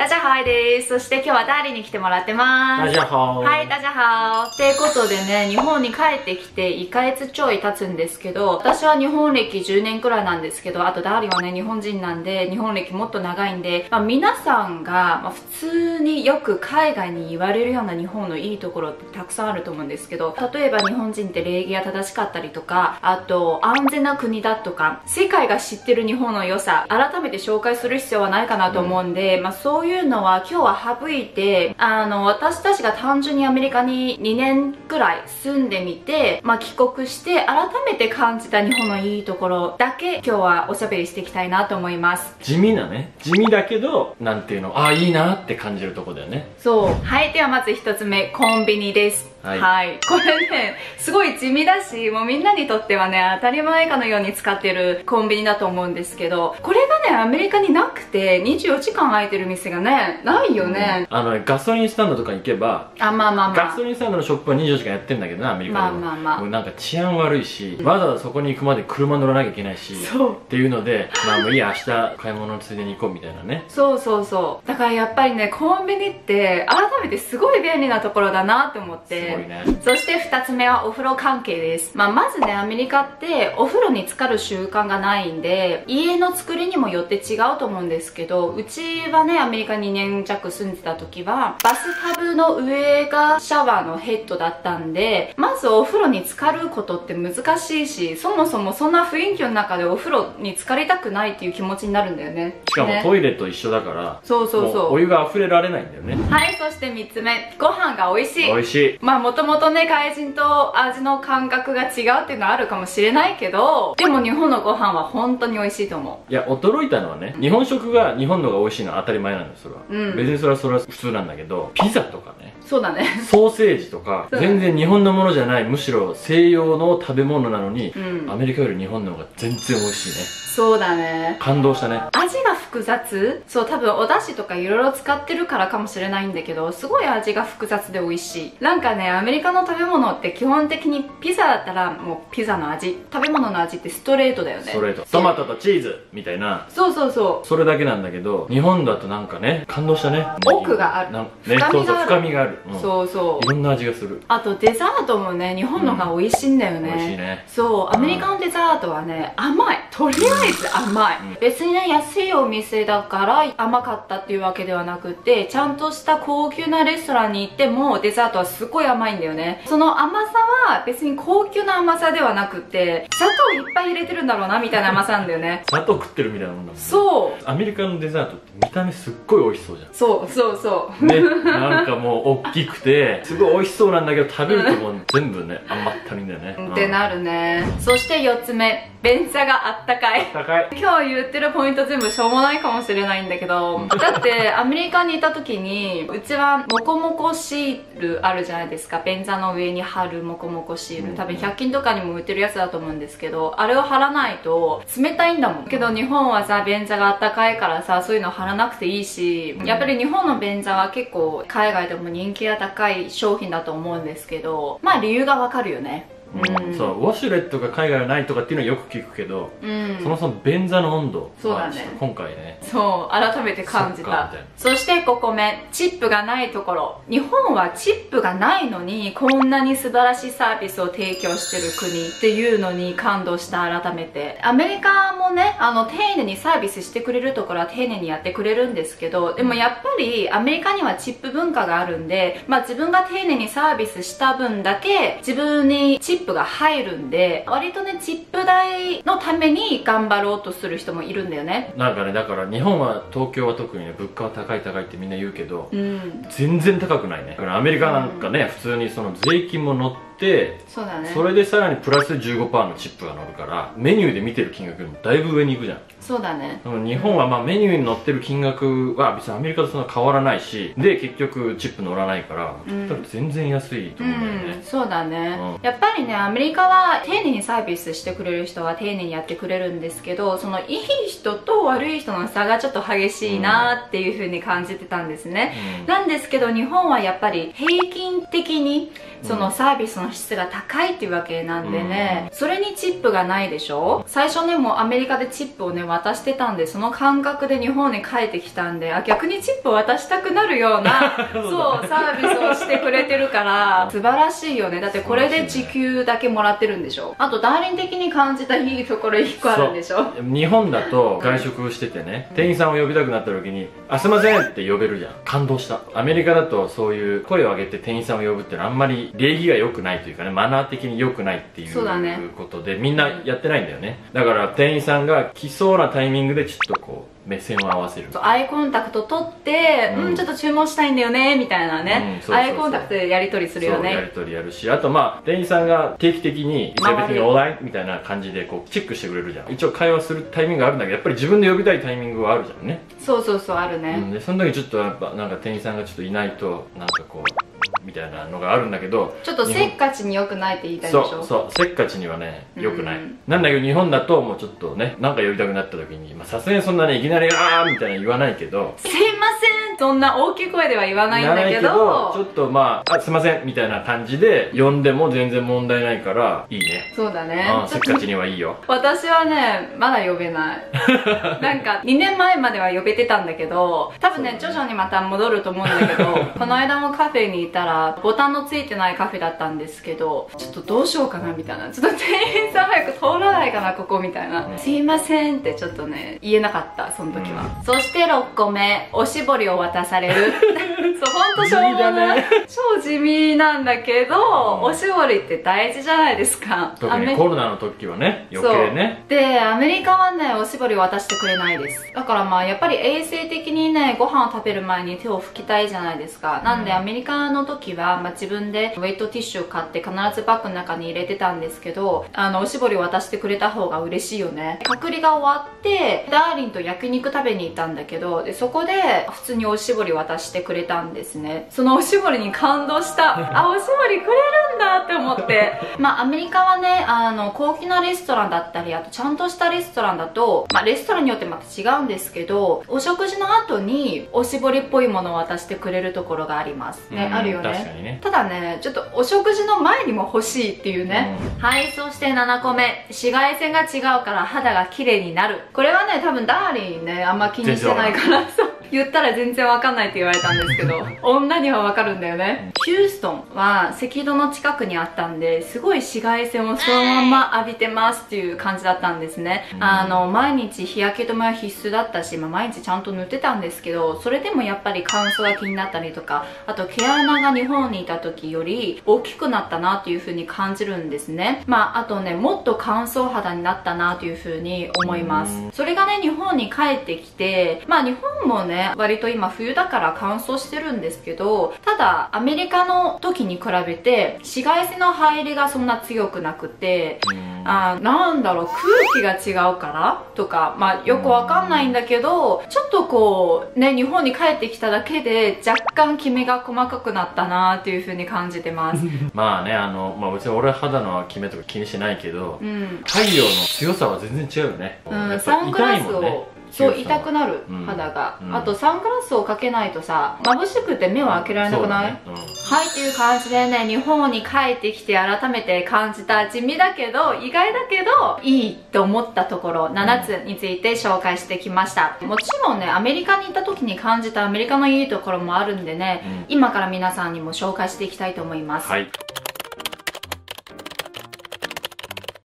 大家好です。そして今日はダーリンに来てもらってます。大家好。はい、大家好。ってことでね、日本に帰ってきて1ヶ月ちょい経つんですけど、私は日本歴10年くらいなんですけど、あとダーリンはね、日本人なんで、日本歴もっと長いんで、まあ、皆さんが、まあ、普通によく海外に言われるような日本のいいところってたくさんあると思うんですけど、例えば日本人って礼儀が正しかったりとか、あと安全な国だとか、世界が知ってる日本の良さ、改めて紹介する必要はないかなと思うんで、まあそういうのは今日は省いて、あの、私たちが単純にアメリカに2年くらい住んでみて、まあ帰国して改めて感じた日本のいいところだけ今日はおしゃべりしていきたいなと思います。地味なね。地味だけど、なんていうの、ああ、いいなって感じるとこだよね。そう。はい。ではまず一つ目、コンビニです。はいこれね、すごい地味だし、もうみんなにとってはね、当たり前かのように使ってるコンビニだと思うんですけど、これがね、アメリカになくて、24時間空いてる店がね、ないよね。あの、ガソリンスタンドとか行けば、あ、まあまあまあガソ。リンスタンドのショップは24時間やってんだけどな、アメリカでも。まあまあまあもうなんか治安悪いし、わざわざそこに行くまで車乗らなきゃいけないし、そうっていうので、まあもういいや、明日買い物ついでに行こうみたいなね。そうそうそう。だからやっぱりね、コンビニって改めてすごい便利なところだなって思って。ね。そして2つ目はお風呂関係です。まあ、まずね、アメリカってお風呂に浸かる習慣がないんで、家の作りにもよって違うと思うんですけど、うちはね、アメリカ2年弱住んでた時は、バスタブの上がシャワーのヘッドだったんで、まずお風呂に浸かることって難しいし、そもそもそんな雰囲気の中でお風呂に浸かりたくないっていう気持ちになるんだよね。しかもねトイレと一緒だから、そうそうそうもお湯が溢れられないんだよね。はい、そして3つ目、ご飯が美味しい。美味しい。まあもともとね、外人と味の感覚が違うっていうのはあるかもしれないけど、でも日本のご飯は本当に美味しいと思いや、驚いたのはね、日本食が日本のが美味しいのは当たり前なんです、それは。うん別にそれはそれは普通なんだけど、ピザとかね、う。そうだね。ソーセージとか、全然日本のものじゃない、むしろ西洋の食べ物なのに、うんアメリカより日本の方が全然美味しいね。そうだね。感動したね。味が複雑？そう、多分お出汁とかいろいろ使ってるからかもしれないんだけど、すごい味が複雑で美味しい。なんかね、アメリカの食べ物って基本的にピザだったらもうピザの味。食べ物の味ってストレートだよね。ストレート。トマトとチーズみたいな、そうそうそう。それだけなんだけど、日本だとなんかね、感動したね。奥があるね、深みがあるそうそう、深みがある。うんそうそうい。ろんな味がする。あとデザートもね日本のが美味しいんだよね、美味しいね。そうアメリカのデザートはね甘いとりあえず甘い、うん別にね安いお店だから甘かったっていうわけではなくてちゃんとした高級なレストランに行ってもデザートはすごい甘いんだよねその甘さは別に高級な甘さではなくて砂糖いっぱい入れてるんだろうなみたいな甘さなんだよね砂糖食ってるみたいなもんだもんね。そうアメリカのデザートって見た目すっごい美味しそうじゃん。そうそうそうね、なんかもう大きくて、すごい美味しそうなんだけど、食べるともう全部ね、甘ったりんだよね。ってなるねそして4つ目便座があったかい。高い。今日言ってるポイント全部しょうもないかもしれないんだけどだってアメリカにいた時にうちはモコモコシールあるじゃないですか。便座の上に貼るモコモコシール。多分100均とかにも売ってるやつだと思うんですけどあれを貼らないと冷たいんだもん。けど日本はさ便座があったかいからさそういうの貼らなくていいしやっぱり日本の便座は結構海外でも人気が高い商品だと思うんですけどまあ理由がわかるよねうん、そうウォシュレットが海外はないとかっていうのはよく聞くけど、うん。そもそも便座の温度そうだね。今回ねそう改めて感じた。そして5個目チップがないところ。日本はチップがないのにこんなに素晴らしいサービスを提供してる国っていうのに感動した改めて。アメリカもねあの丁寧にサービスしてくれるところは丁寧にやってくれるんですけどでもやっぱりアメリカにはチップ文化があるんで、まあ、自分が丁寧にサービスした分だけ自分にチップが入るんで割とねチップ代のために頑張ろうとする人もいるんだよね。なんかねだから日本は東京は特にね物価は高い高いってみんな言うけど、うん。全然高くないね。だからアメリカなんかね、普通にその税金も乗ってそうだね。それでさらにプラス15%のチップが乗るからメニューで見てる金額よりもだいぶ上に行くじゃん。そうだね。日本はまあメニューに載ってる金額は別にアメリカとそんな変わらないしで結局チップ乗らないから、うん。全然安いとう思うんだよんね、そうだね、うん。やっぱりねねアメリカは丁寧にサービスしてくれる人は丁寧にやってくれるんですけどそのいい人と悪い人の差がちょっと激しいなっていう風に感じてたんですね、うん。なんですけど日本はやっぱり平均的にそのサービスの質が高いっていうわけなんでね、それにチップがないでしょ？最初ねもうアメリカでチップをね渡してたんでその感覚で日本に帰ってきたんであ逆にチップ渡したくなるような そうサービスをしてくれてるから素晴らしいよね。だってこれで時給だけもらってるんでしょ？あとダーリン的に感じたいいところ1個あるんでしょ？日本だと外食しててね店員さんを呼びたくなった時に「あすいません」って呼べるじゃん。感動した。アメリカだとそういう声を上げて店員さんを呼ぶってのはあんまり礼儀が良くないというかねマナー的に良くないっていうそうだね。ことでみんなやってないんだよね。だから店員さんが来そうなタイミングでちょっとこう目線を合わせる。アイコンタクト取って、う、うんんちょっと注文したいんだよねみたいなね、うんそうそうそう。アイコンタクトでやり取りするよそうやりね取りやるしあとまあ店員さんが定期的に「周り別にオーライ?」みたいな感じでこうチェックしてくれるじゃん。一応会話するタイミングがあるんだけどやっぱり自分で呼びたいタイミングはあるじゃんね。そうそうそうあるね、うん、でその時ちょっとやっぱなんか店員さんがちょっといないとなんかこうみたいなのがあるんだけどちょっとせっかちに良くないって言いたいでしょ？そうそうせっかちにはね良くない、うんなんだけど日本だともうちょっとねなんか呼びたくなった時にまあさすがにそんなねいきなり「あー」みたいな言わないけどすいませんそんな大きい声では言わないんだけど。ちょっとまあ「あすいません」みたいな感じで呼んでも全然問題ないからいいね。そうだね。あーせっかちにはいいよ。私はねまだ呼べない。なんか2年前までは呼べてたんだけど多分ね。徐々にまた戻ると思うんだけど この間もカフェにいたらボタンのついてないカフェだったんですけどちょっとどうしようかなみたいな。ちょっと店員さんいかなここみたいな、うん。すいませんってちょっとね言えなかったその時は、そして6個目おしぼりを渡される。そうほんとしょうもない、ね。超地味なんだけど、うん。おしぼりって大事じゃないですか。特にコロナの時はね余計ね。でアメリカはねおしぼり渡してくれないです。だからまあやっぱり衛生的にねご飯を食べる前に手を拭きたいじゃないですか。なんでうん。アメリカの時は、まあ、自分でウェイトティッシュを買って必ずバッグの中に入れてたんですけどあのおしぼりを渡してくれた方が嬉しいよね。隔離が終わってダーリンと焼肉食べに行ったんだけどでそこで普通におしぼり渡してくれたんですね。そのおしぼりに感動した。あおしぼりくれるんだって思って。まあアメリカはねあの高級なレストランだったりあとちゃんとしたレストランだと、まあ、レストランによってまた違うんですけどお食事の後におしぼりっぽいものを渡してくれるところがあります。ね、うんあるよね。ね。ただねちょっとお食事の前にも欲しいっていうね、はいそして7個目。紫外線が違うから肌が綺麗になる。これはね多分ダーリンねあんま気にしてないからそう言ったら全然わかんないって言われたんですけど女にはわかるんだよね。ヒューストンは赤道の近くにあったんです。ごい紫外線をそのまま浴びてますっていう感じだったんですね、うん。あの毎日日焼け止めは必須だったし、まあ、毎日ちゃんと塗ってたんですけどそれでもやっぱり乾燥が気になったりとかあと毛穴が日本にいた時より大きくなったなという風に感じるんですね。まああとねもっと乾燥肌になったなという風に思います。うん。それがね日本に帰ってきてまあ日本もね割と今冬だから乾燥してるんですけどただアメリカの時に比べて紫外線の入りがそんな強くなくてうん。あーなんだろう空気が違うから？とかまあよくわかんないんだけどちょっとこうね日本に帰ってきただけで若干キメが細かくなったなっていう風に感じてます。まあねあの、まあ、別に俺は肌のキメとか気にしてないけど、うん。太陽の強さは全然違うよね、うん、サングラスを、ねそう痛くなる、うん。肌が、うん。あとサングラスをかけないとさ眩しくて目を開けられなくない、そうだね。はいという感じでね日本に帰ってきて改めて感じた地味だけど意外だけどいいと思ったところ7つについて紹介してきました。もちろんねアメリカに行った時に感じたアメリカのいいところもあるんでね、うん。今から皆さんにも紹介していきたいと思います、はい